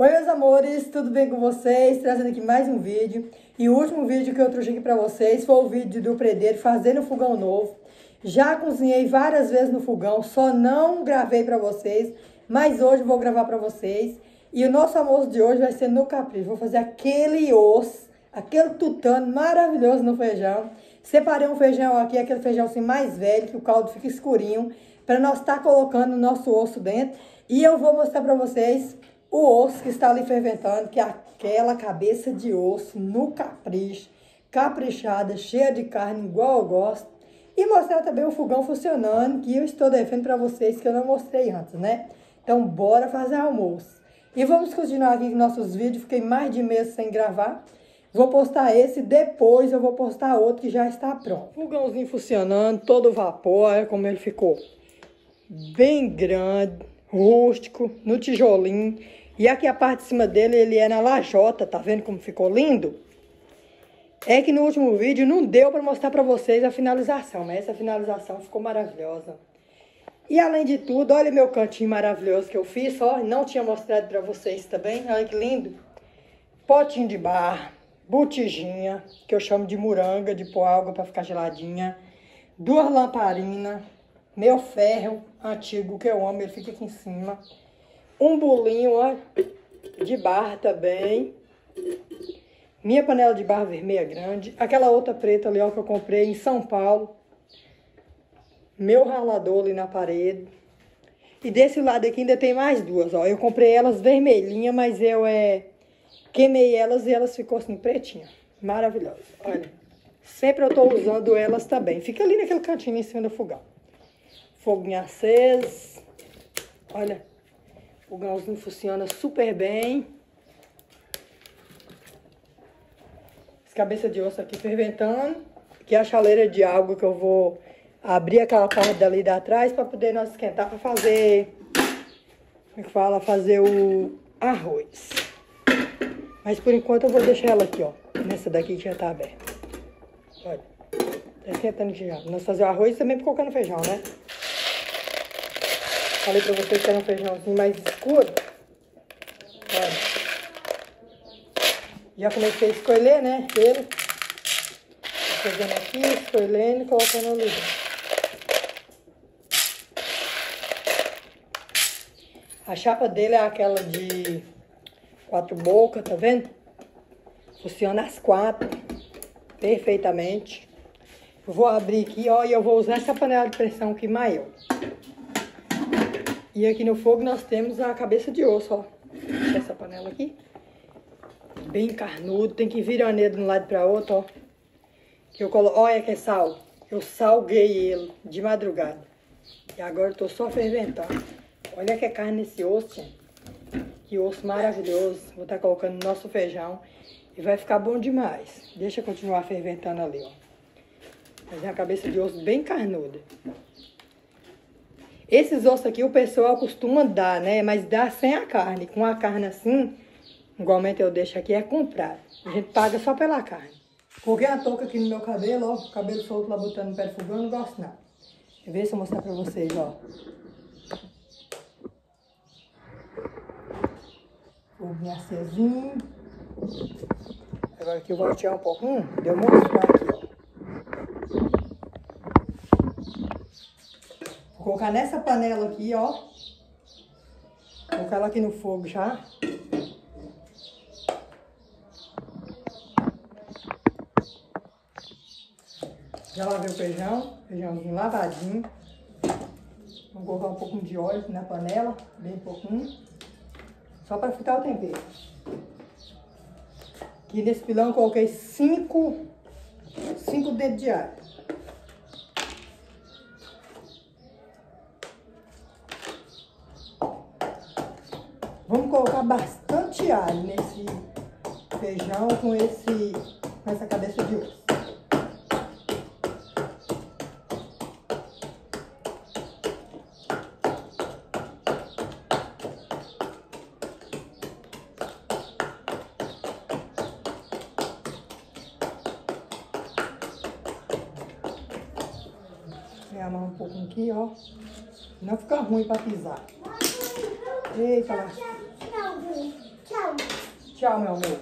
Oi meus amores, tudo bem com vocês? Trazendo aqui mais um vídeo. E o último vídeo que eu trouxe aqui pra vocês foi o vídeo do predeiro fazendo fogão novo. Já cozinhei várias vezes no fogão, só não gravei pra vocês, mas hoje vou gravar pra vocês. E o nosso almoço de hoje vai ser no capricho. Vou fazer aquele osso, aquele tutano maravilhoso no feijão. Separei um feijão aqui, aquele feijão assim mais velho, que o caldo fica escurinho, para nós estar tá colocando o nosso osso dentro. E eu vou mostrar pra vocês o osso que está ali ferventando, que é aquela cabeça de osso no capricho, caprichada, cheia de carne, igual eu gosto. E mostrar também o fogão funcionando, que eu estou devendo para vocês, que eu não mostrei antes, né? Então, bora fazer almoço. E vamos continuar aqui com nossos vídeos, fiquei mais de mês sem gravar. Vou postar esse, depois eu vou postar outro que já está pronto. Fogãozinho funcionando, todo vapor, olha como ele ficou. Bem grande, rústico, no tijolinho. E aqui a parte de cima dele, ele é na lajota, tá vendo como ficou lindo? É que no último vídeo não deu para mostrar para vocês a finalização, mas essa finalização ficou maravilhosa. E além de tudo, olha meu cantinho maravilhoso que eu fiz, ó, não tinha mostrado para vocês também, olha que lindo. Potinho de bar, botijinha, que eu chamo de muranga, de pôr água para ficar geladinha. Duas lamparinas, meu ferro antigo que eu amo, ele fica aqui em cima um bolinho, ó, de barra também. Minha panela de barra vermelha grande. Aquela outra preta ali, ó, que eu comprei em São Paulo. Meu ralador ali na parede. E desse lado aqui ainda tem mais duas, ó. Eu comprei elas vermelhinhas, mas eu é, queimei elas e elas ficou assim, pretinha. Maravilhosa. Olha. Sempre eu tô usando elas também. Fica ali naquele cantinho em cima do fogão. Foguinho aceso. Olha. O fogãozinho funciona super bem. As cabeças de osso aqui ferventando. Aqui é a chaleira de água que eu vou abrir aquela parte dali da trás para poder nós esquentar para fazer, como é que fala, fazer o arroz. Mas por enquanto eu vou deixar ela aqui, ó, nessa daqui que já tá aberta. Olha, tá esquentando aqui já. Nós fazer o arroz também colocando feijão, né? Falei pra vocês que era um feijãozinho mais escuro. Olha. Já comecei a escolher, né? Ele. Pegando aqui, escolhendo e colocando no. A chapa dele é aquela de quatro bocas, tá vendo? Funciona as quatro perfeitamente. Eu vou abrir aqui, ó, e eu vou usar essa panela de pressão aqui maior. E aqui no fogo nós temos a cabeça de osso, ó. Essa panela aqui. Bem carnudo, tem que virar nele de um lado para outro, ó. Que eu colo... Olha que é sal. Eu salguei ele de madrugada. E agora eu tô só ferventando. Olha que é carne nesse osso, gente. Que osso maravilhoso. Vou estar tá colocando no nosso feijão. E vai ficar bom demais. Deixa eu continuar ferventando ali, ó. Mas é a cabeça de osso bem carnuda. Esses ossos aqui o pessoal costuma dar, né? Mas dá sem a carne. Com a carne assim, igualmente eu deixo aqui, é comprado. A gente paga só pela carne. Foguei a touca aqui no meu cabelo, ó. Cabelo solto lá botando no do fogão, não gosto eu ver se eu mostrar pra vocês, ó. Foguinho acesinho. Agora aqui eu vou tirar um pouquinho. Deu muito aqui, ó. Vou colocar nessa panela aqui, ó. Colocar ela aqui no fogo já. Já lavei o feijão, feijãozinho lavadinho. Vou colocar um pouquinho de óleo na panela, bem pouquinho. Só para fritar o tempero. Aqui nesse pilão eu coloquei cinco, cinco dedos de alho. Vamos colocar bastante alho nesse feijão com, esse, com essa cabeça de osso. Mão um pouquinho aqui, ó. Não fica ruim pra pisar. Eita, lá. Tchau, meu amor.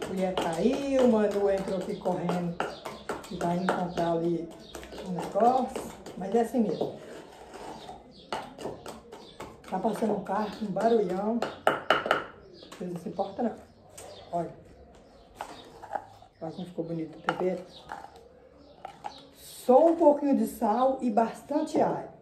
A mulher caiu, o Manu entrou aqui correndo e vai indo comprar ali um negócio. Mas é assim mesmo. Tá passando um carro um barulhão. Vocês não se importam não. Olha. Olha como ficou bonito o tempero. Só um pouquinho de sal e bastante alho.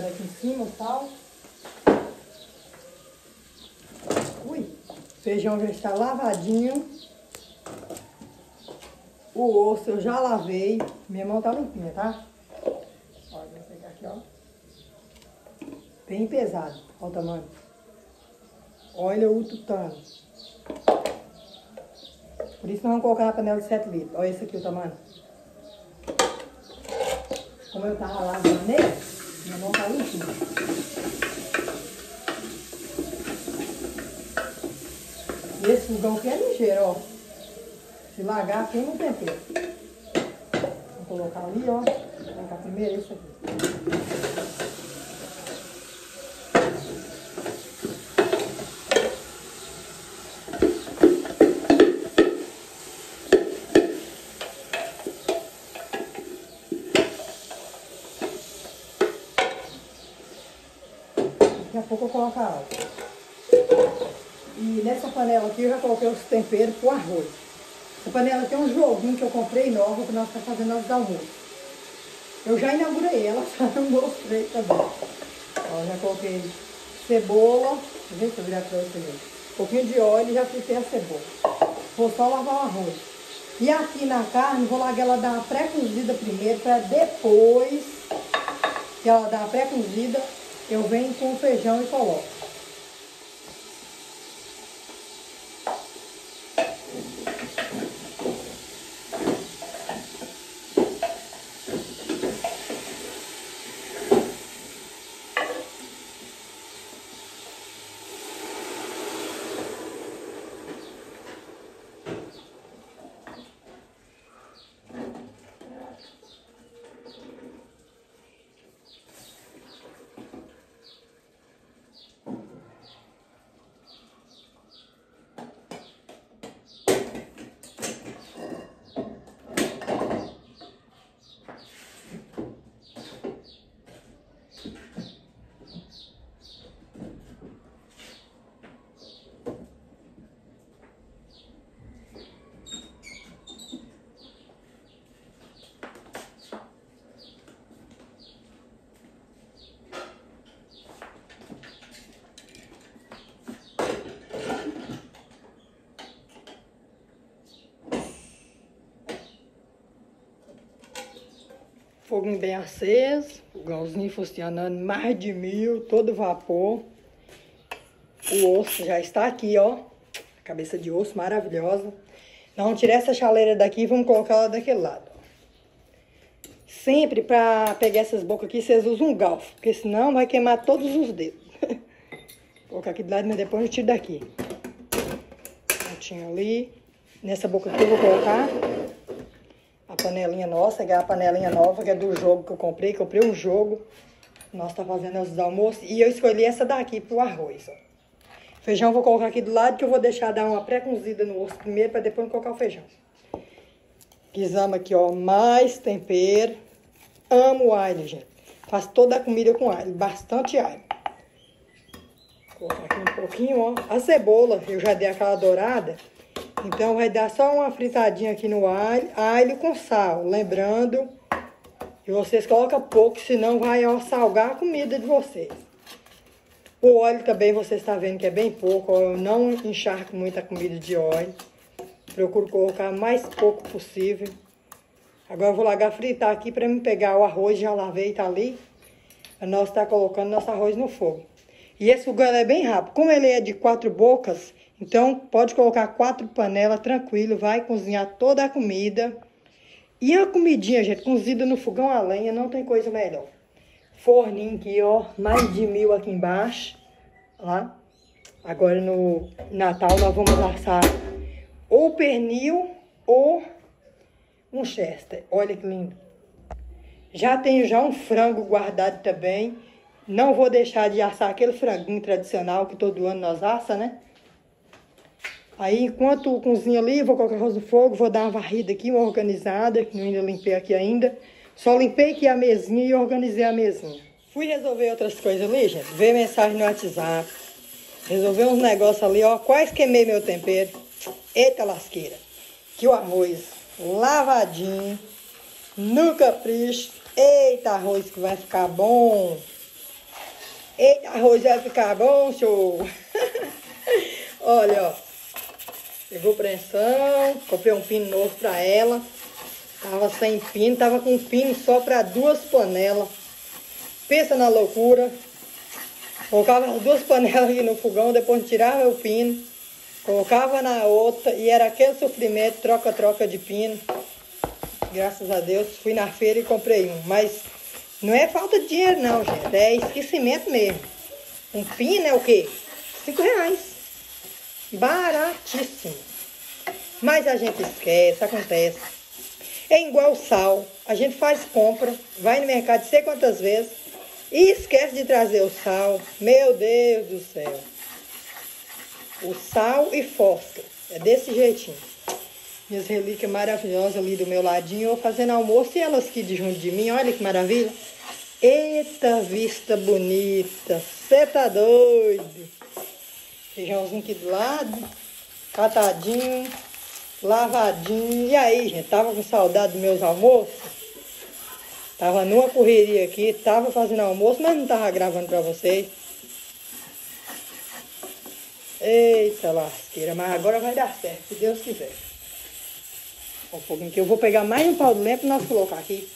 Daqui em cima o sal. Ui, o feijão já está lavadinho. O osso eu já lavei. Minha mão tá limpinha, tá? Olha, vou pegar aqui, ó. Bem pesado. Olha o tamanho. Olha o tutano. Por isso nós vamos colocar na panela de 7 litros. Olha esse aqui o tamanho. Como eu tava lavando nele, minha mão tá limpinha. E esse fogão aqui é ligeiro, ó. Se largar, queima o tempero. Vou colocar ali, ó. Vou colocar primeiro esse aqui. Pouco eu coloco a água. E nessa panela aqui eu já coloquei os temperos pro arroz. Essa panela tem um joguinho que eu comprei nova que nós estamos fazendo antes do almoço. Eu já inaugurei ela, só não mostrei também. Ó, já coloquei cebola, deixa eu virar pra você ver. Um pouquinho de óleo e já fritei a cebola. Vou só lavar o arroz. E aqui na carne, vou largar ela dar uma pré-cozida primeiro, para depois que ela dá uma pré-cozida, eu venho com feijão e coloco. Fogo bem aceso, fogãozinho funcionando mais de mil, todo vapor. O osso já está aqui, ó. Cabeça de osso maravilhosa. Vamos tirar essa chaleira daqui e vamos colocar ela daquele lado. Sempre para pegar essas bocas aqui, vocês usam um galfo, porque senão vai queimar todos os dedos. Vou colocar aqui do lado, mas depois eu tiro daqui. Pontinho ali. Nessa boca aqui eu vou colocar a panelinha nossa, que é a panelinha nova, que é do jogo que eu comprei. Comprei um jogo. Nós tá fazendo os almoços. E eu escolhi essa daqui pro arroz, ó. Feijão eu vou colocar aqui do lado, que eu vou deixar dar uma pré-cozida no osso primeiro, para depois colocar o feijão. Guisamos aqui, ó, mais tempero. Amo alho, gente. Faço toda a comida com alho, bastante alho. Vou colocar aqui um pouquinho, ó. A cebola, eu já dei aquela dourada. Então, vai dar só uma fritadinha aqui no alho, alho com sal. Lembrando que vocês colocam pouco, senão vai ó, salgar a comida de vocês. O óleo também, você está vendo que é bem pouco. Ó, eu não encharco muito a comida de óleo. Procuro colocar mais pouco possível. Agora eu vou largar fritar aqui para me pegar o arroz, já lavei, tá ali. Nós está colocando nosso arroz no fogo. E esse fogão é bem rápido. Como ele é de quatro bocas, então pode colocar quatro panelas tranquilo, vai cozinhar toda a comida. E a comidinha, gente, cozida no fogão a lenha, não tem coisa melhor. Forninho aqui, ó, mais de mil aqui embaixo. lá. Agora no Natal nós vamos assar ou pernil ou um chester. Olha que lindo. Já tenho já um frango guardado também. Não vou deixar de assar aquele franguinho tradicional que todo ano nós assa, né? Aí, enquanto cozinha ali, vou colocar arroz no fogo, vou dar uma varrida aqui, uma organizada, que não ainda limpei aqui ainda. Só limpei aqui a mesinha e organizei a mesinha. Fui resolver outras coisas ali, gente. Ver mensagem no WhatsApp. Resolver uns negócios ali, ó. Quase queimei meu tempero. Eita lasqueira. Que o arroz lavadinho, no capricho. Eita arroz que vai ficar bom. Eita arroz vai ficar bom, show. Olha, ó. Pegou pressão, comprei um pino novo pra ela. Tava sem pino, tava com pino só para duas panelas. Pensa na loucura. Colocava as duas panelas aqui no fogão, depois tirava o pino, colocava na outra e era aquele sofrimento, troca-troca de pino. Graças a Deus, fui na feira e comprei um. Mas não é falta de dinheiro não, gente. É esquecimento mesmo. Um pino é o quê? Cinco reais. Baratíssimo. Mas a gente esquece, acontece. É igual sal. A gente faz compra, vai no mercado sei quantas vezes e esquece de trazer o sal. Meu Deus do céu. O sal e fósforo. É desse jeitinho. Minhas relíquias maravilhosas ali do meu ladinho. Eu fazendo almoço e elas aqui de junto de mim. Olha que maravilha. Eita vista bonita. Você tá doido. Feijãozinho aqui do lado, catadinho, lavadinho. E aí, gente, tava com saudade dos meus almoços? Tava numa correria aqui, tava fazendo almoço, mas não tava gravando pra vocês. Eita lasqueira, mas agora vai dar certo, se Deus quiser. Ó, o foguinho aqui. Eu vou pegar mais um pau de lenha pra nós colocar aqui.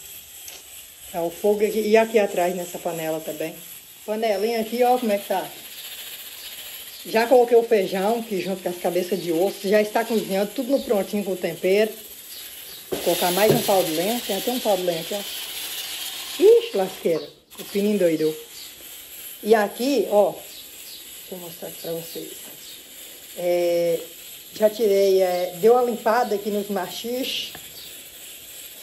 É o fogo aqui e aqui atrás nessa panela também. Panelinha aqui, ó como é que tá. Já coloquei o feijão, que junto com as cabeças de osso, já está cozinhando, tudo no prontinho com o tempero. Vou colocar mais um pau de lenha, tem até um pau de lenha aqui, ó. Ixi, lasqueira, o pininho doidou. E aqui, ó, deixa eu mostrar aqui pra vocês. É, já tirei, é, deu uma limpada aqui nos machiches,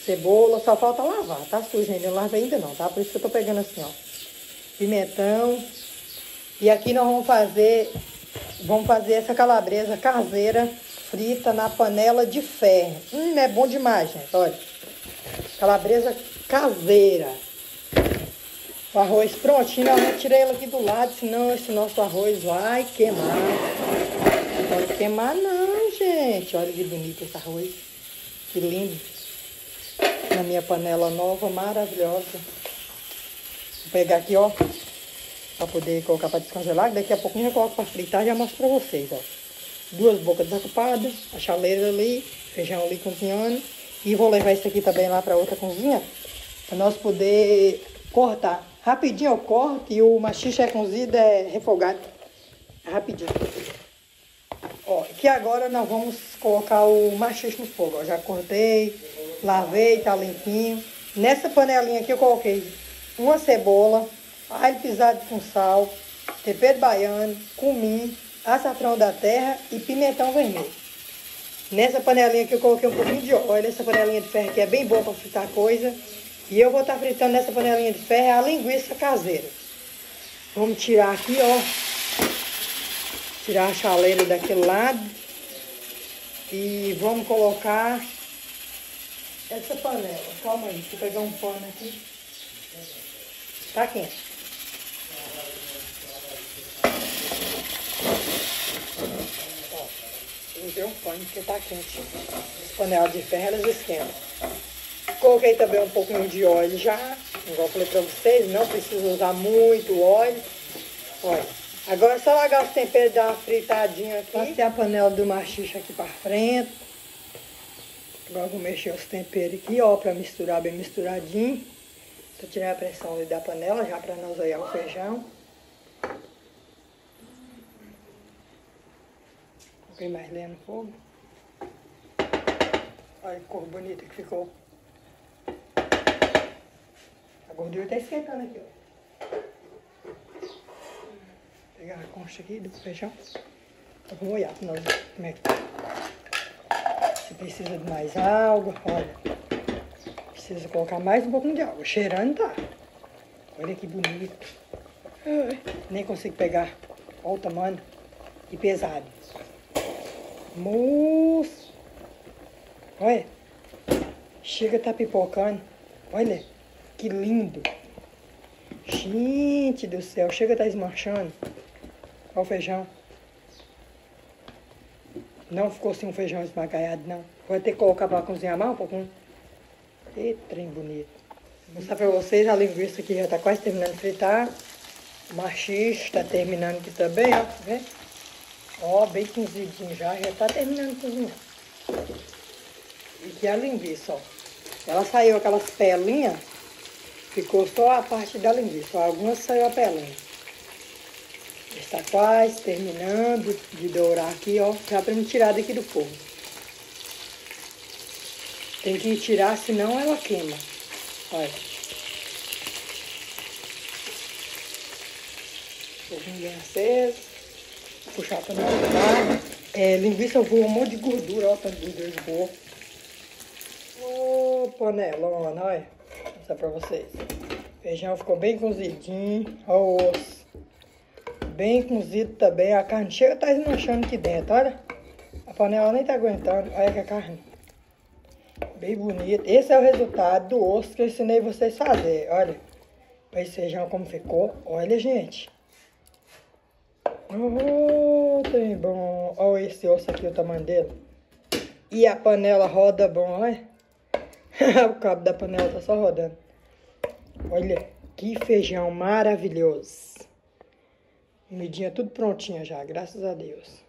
cebola, só falta lavar, tá sujo ainda, não lavei ainda não, tá? Por isso que eu tô pegando assim, ó. Pimentão, e aqui nós vamos fazer, vamos fazer essa calabresa caseira frita na panela de ferro. Hum, é bom demais, gente. Olha, calabresa caseira. O arroz prontinho, eu tirei ele aqui do lado, senão esse nosso arroz vai queimar. Não pode queimar não, gente. Olha que bonito esse arroz. Que lindo. Na minha panela nova, maravilhosa. Vou pegar aqui, ó para poder colocar para descongelar. Daqui a pouquinho eu coloco para fritar e já mostro para vocês, ó. Duas bocas desocupadas, a chaleira ali, feijão ali cozinhando. E vou levar isso aqui também lá para outra cozinha, para nós poder cortar. Rapidinho eu corto e o machixe é cozido, é refogado. Rapidinho. Ó, que agora nós vamos colocar o machixe no fogo. Ó, já cortei, lavei, tá limpinho. Nessa panelinha aqui eu coloquei uma cebola, alho pisado com sal, tempero baiano, cumim, açafrão da terra e pimentão vermelho. Nessa panelinha aqui eu coloquei um pouquinho de óleo, essa panelinha de ferro aqui é bem boa para fritar coisa. E eu vou estar tá fritando nessa panelinha de ferro a linguiça caseira. Vamos tirar aqui, ó. Tirar a chaleira daquele lado. E vamos colocar essa panela. Calma aí, deixa eu pegar um pano aqui. Tá quente. Usei um pano porque tá quente. As panelas de ferro, elas esquentam. Coloquei também um pouquinho de óleo já, igual eu falei pra vocês, não precisa usar muito óleo. Olha, agora é só largar os temperos e dar uma fritadinha aqui. Passei a panela do machixe aqui pra frente. Agora vou mexer os temperos aqui, ó, pra misturar bem misturadinho. Tô tirando a pressão da panela já pra nós olhar o feijão. Coloquei mais lenha no fogo. Olha que cor bonita que ficou. A gordura tá esquentando aqui, ó. pegar a concha aqui do feijão. Eu vou olhar pra nós como é que tá. Se precisa de mais água, olha. Precisa colocar mais um pouquinho de água. Cheirando tá. Olha que bonito. Nem consigo pegar. Olha o tamanho. E pesado. Moço. Olha. Chega tá pipocando. Olha. Que lindo. Gente do céu. Chega tá esmarchando. Olha o feijão. Não ficou assim um feijão esmagaiado, não. Vai ter que colocar para cozinhar mais um pouquinho. Eita, trem bonito. Vou mostrar para vocês a linguiça que já está quase terminando de fritar. O machixe está terminando aqui também, ó. Vê? Ó, bem cozidinho já. Já está terminando de cozinhar. E aqui a linguiça, ó. Ela saiu aquelas pelinhas. Ficou só a parte da linguiça. Algumas saiu a pelinha. Está quase terminando de dourar aqui, ó. Já para me tirar daqui do fogo. Tem que tirar, senão ela queima. Olha. Foguinho bem aceso. Puxar para não É, linguiça voa um monte de gordura, ó. Tanto de gordura. Ô, panelona, olha. Vou mostrar para vocês. Feijão ficou bem cozidinho. Olha o osso bem cozido também. A carne chega tá esmanchando aqui dentro, olha. A panela nem tá aguentando. Olha que a carne. Bem bonita. Esse é o resultado do osso que eu ensinei vocês a fazer. Olha. Olha esse feijão como ficou. Olha, gente. Oh, tem bom. Olha esse osso aqui, o tamanho dele. E a panela roda bom, olha. o cabo da panela tá só rodando. Olha, que feijão maravilhoso. Comidinha tudo prontinha já, graças a Deus.